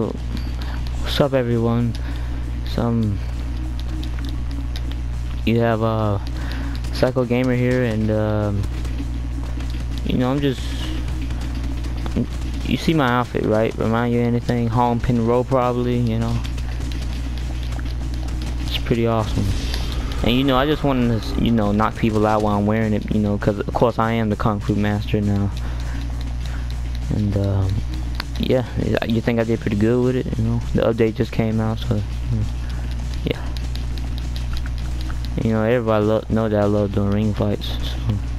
What's up everyone? Some you have uh Psycho Gamer here and um you know I'm just you see my outfit right? Remind you anything? Hog Pen Row probably, you know. It's pretty awesome. And you know, I just wanted to, you know, knock people out while I'm wearing it, you know, because of course I am the Kung Fu Master now. And um, yeah, you think I did pretty good with it, you know. The update just came out, so yeah. You know, everybody know that I love doing ring fights. So.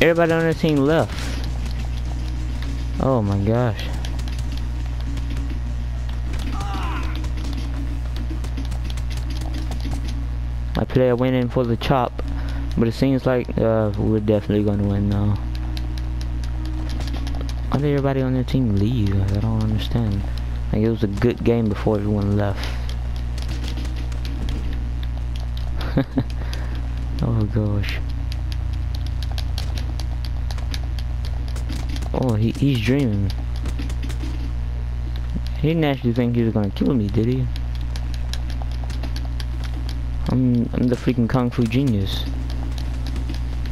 Everybody on the team left. Oh my gosh. My player went in for the chop, but it seems like uh, we're definitely gonna win now. Why did everybody on their team leave? I don't understand. Like it was a good game before everyone left. Oh gosh. Oh, he, he's dreaming. He didn't actually think he was gonna kill me, did he? I'm I'm the freaking kung fu genius.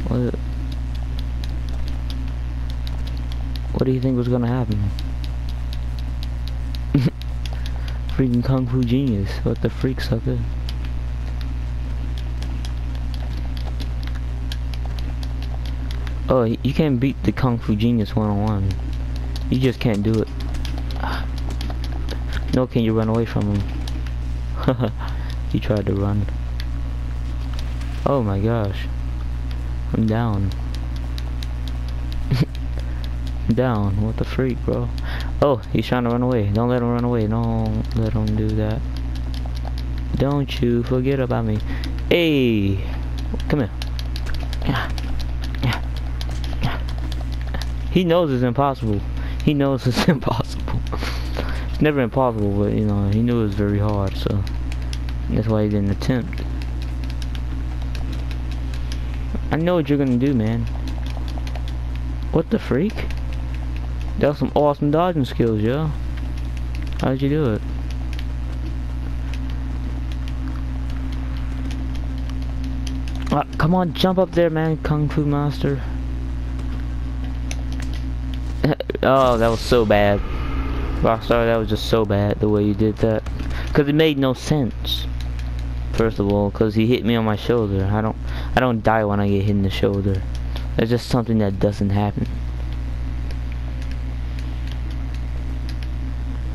What? What do you think was gonna happen? freaking kung fu genius. What the freak sucker? Oh, you can't beat the Kung Fu Genius one-on-one. -on -one. You just can't do it. No, can you run away from him? he tried to run. Oh my gosh. I'm down. Down. What the freak, bro? Oh, he's trying to run away. Don't let him run away. Don't let him do that. Don't you forget about me. Hey! Come here. Yeah. He knows it's impossible. He knows it's impossible. it's never impossible, but you know, he knew it was very hard, so that's why he didn't attempt. I know what you're gonna do, man. What the freak? That was some awesome dodging skills, yo. How'd you do it? Uh, come on, jump up there, man, Kung Fu Master. Oh, that was so bad. Rockstar, that was just so bad the way you did that. Because it made no sense. First of all, because he hit me on my shoulder. I don't, I don't die when I get hit in the shoulder. That's just something that doesn't happen.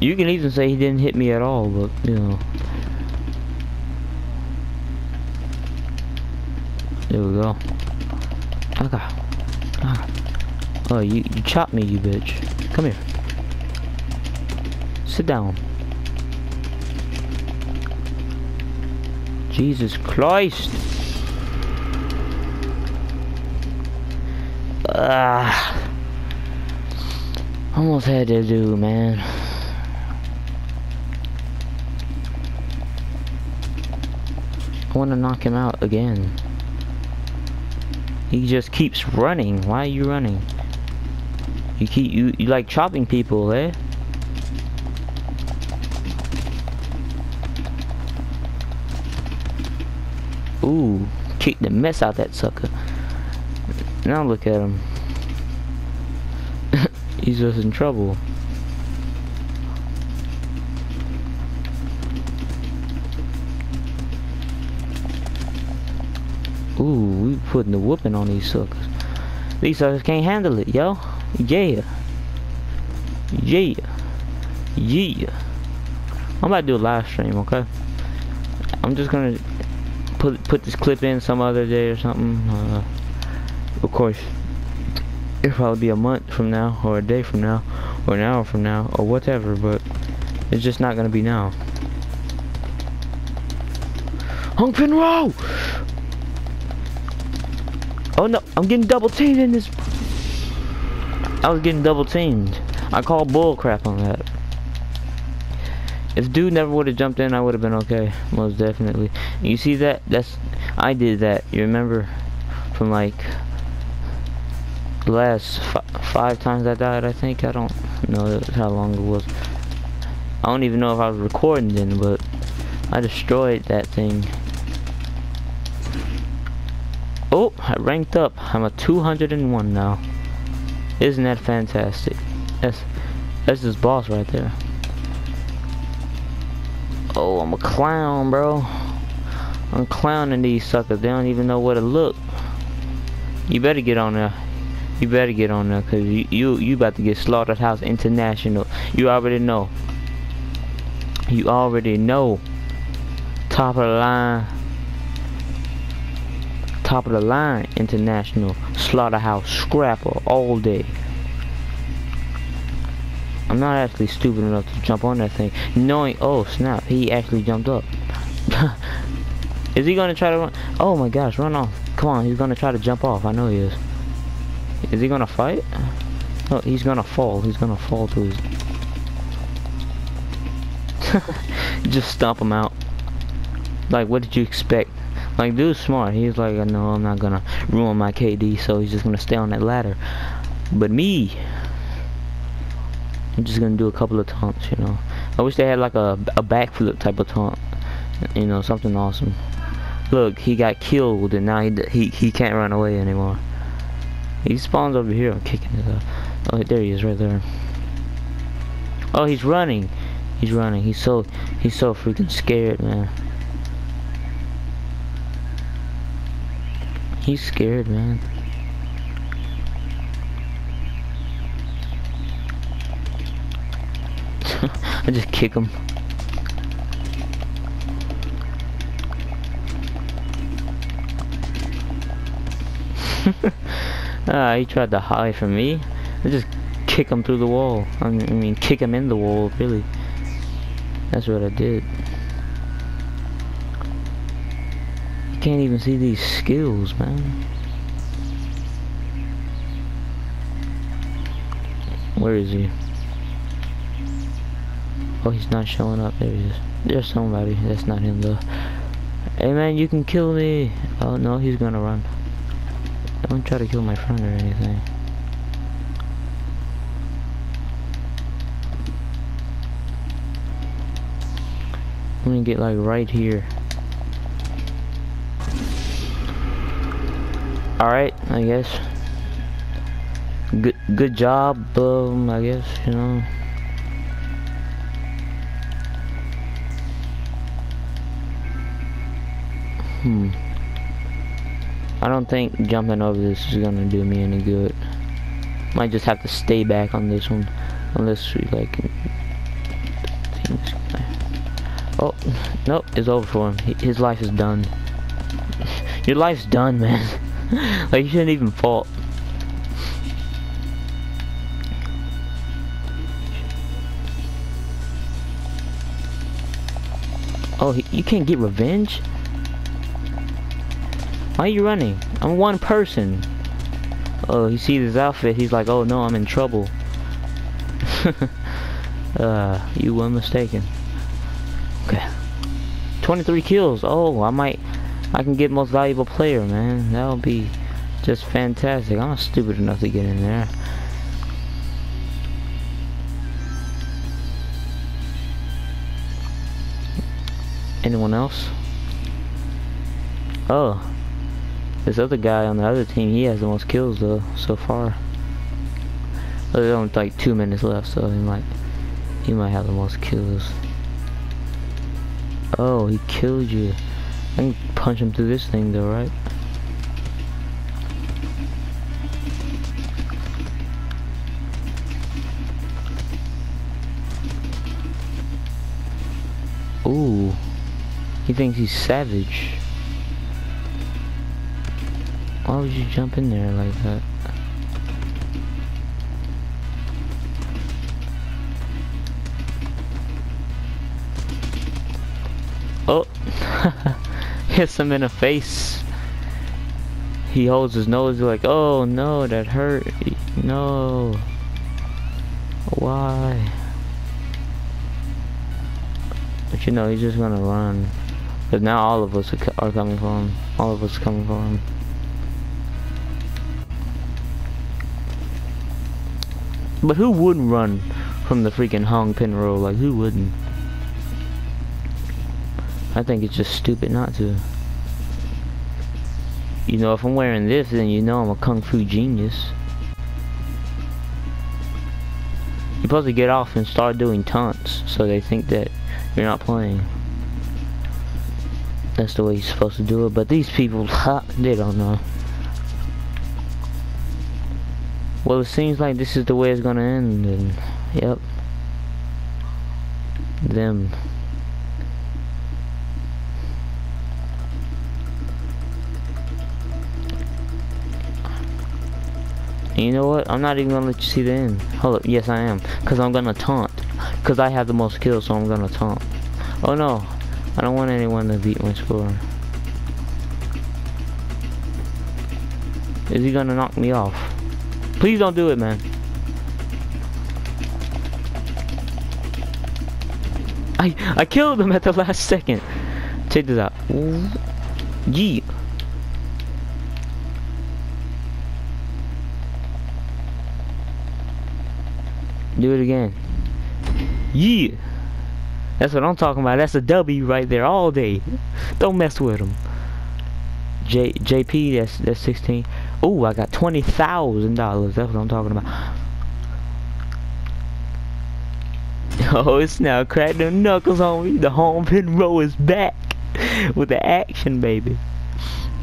You can even say he didn't hit me at all, but, you know. There we go. Okay. okay. Oh, you, you chopped me, you bitch. Come here. Sit down. Jesus Christ. Ah. Almost had to do, man. I want to knock him out again. He just keeps running. Why are you running? You keep you you like chopping people, eh? Ooh, kick the mess out that sucker. Now look at him. He's just in trouble. Ooh, we putting the whooping on these suckers. These suckers can't handle it, yo. Yeah. Yeah. Yeah. I'm about to do a live stream, okay? I'm just gonna put put this clip in some other day or something. Uh, Of course, it'll probably be a month from now, or a day from now, or an hour from now, or whatever, but it's just not gonna be now. Hog Pen Row! Oh no, I'm getting double teamed in this. I was getting double teamed. I call bull crap on that. If dude never would have jumped in, I would have been okay. Most definitely. You see that? That's I did that. You remember from like the last five times I died. I think I don't know how long it was. I don't even know if I was recording then, but I destroyed that thing. Oh, I ranked up. I'm a 201 now. Isn't that fantastic? That's that's this boss right there. Oh, I'm a clown, bro. I'm clowning these suckers. They don't even know where to look. You better get on there. You better get on there, cause you you, you about to get Slaughterhouse International. You already know. You already know. Top of the line. Top of the line international. Slaughterhouse Scrapper all day. I'm not actually stupid enough to jump on that thing. Knowing, oh snap, he actually jumped up. is he gonna try to run? Oh my gosh, run off. Come on, he's gonna try to jump off. I know he is. Is he gonna fight? Oh, he's gonna fall. He's gonna fall to his... Just stomp him out. Like, what did you expect? Like, dude's smart. He's like, uh, no, I'm not gonna ruin my KD, so he's just gonna stay on that ladder. But me, I'm just gonna do a couple of taunts, you know. I wish they had like a, a backflip type of taunt. You know, something awesome. Look, he got killed and now he he, he can't run away anymore. He spawns over here. I'm kicking ass. Oh, there he is, right there. Oh, he's running. He's running. He's so he's so freaking scared, man. He's scared, man. I just kick him. ah, he tried to hide from me. I just kick him through the wall. I mean, I mean, kick him in the wall, really. That's what I did. You can't even see these skills, man. Where is he? Oh, he's not showing up. There he is. There's somebody. That's not him though. Hey man, you can kill me. Oh no, he's gonna run. Don't try to kill my friend or anything. I'm gonna get like right here. Alright, I guess. Good good job, um, I guess, you know. Hmm. I don't think jumping over this is gonna do me any good. Might just have to stay back on this one. Unless we like things. Oh, nope, it's over for him. His life is done. Your life's done, man. like you shouldn't even fall. Oh, you can't get revenge? Why are you running? I'm one person. Oh, he sees his outfit. He's like, oh no, I'm in trouble. uh, you were mistaken. Okay. 23 kills. Oh, I might, I can get most valuable player, man. That would be just fantastic. I'm not stupid enough to get in there. Anyone else? Oh, this other guy on the other team, he has the most kills though, so far. There's only like two minutes left, so he might, he might have the most kills. Oh, he killed you. I can punch him through this thing though, right? Ooh. He thinks he's savage. Why would you jump in there like that? Hits him in the face. He holds his nose like, oh no, that hurt. No. Why? But you know, he's just gonna run. But now all of us are coming for him. All of us are coming for him. But who wouldn't run from the freaking Hog Pen Row? Like, who wouldn't? I think it's just stupid not to. You know, if I'm wearing this, then you know I'm a Kung Fu genius. You're supposed to get off and start doing taunts, so they think that you're not playing. That's the way you're supposed to do it, but these people, they don't know. Well, it seems like this is the way it's gonna end, and, yep. Them. And you know what? I'm not even gonna let you see the end. Hold up. Yes, I am. Because I'm gonna taunt. Because I have the most kills, so I'm gonna taunt. Oh no. I don't want anyone to beat my score. Is he gonna knock me off? Please don't do it, man. I I killed him at the last second. Check this out. Yeah. Do it again. Yeah. That's what I'm talking about. That's a W right there all day. Don't mess with him. J JP, that's that's 16. Oh, I got twenty thousand dollars. That's what I'm talking about. Oh, it's now crack them knuckles on me. The Hog Pen Row is back with the action, baby.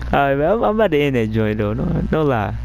Alright, man, I'm, I'm, about to end that joint though. No, no lie.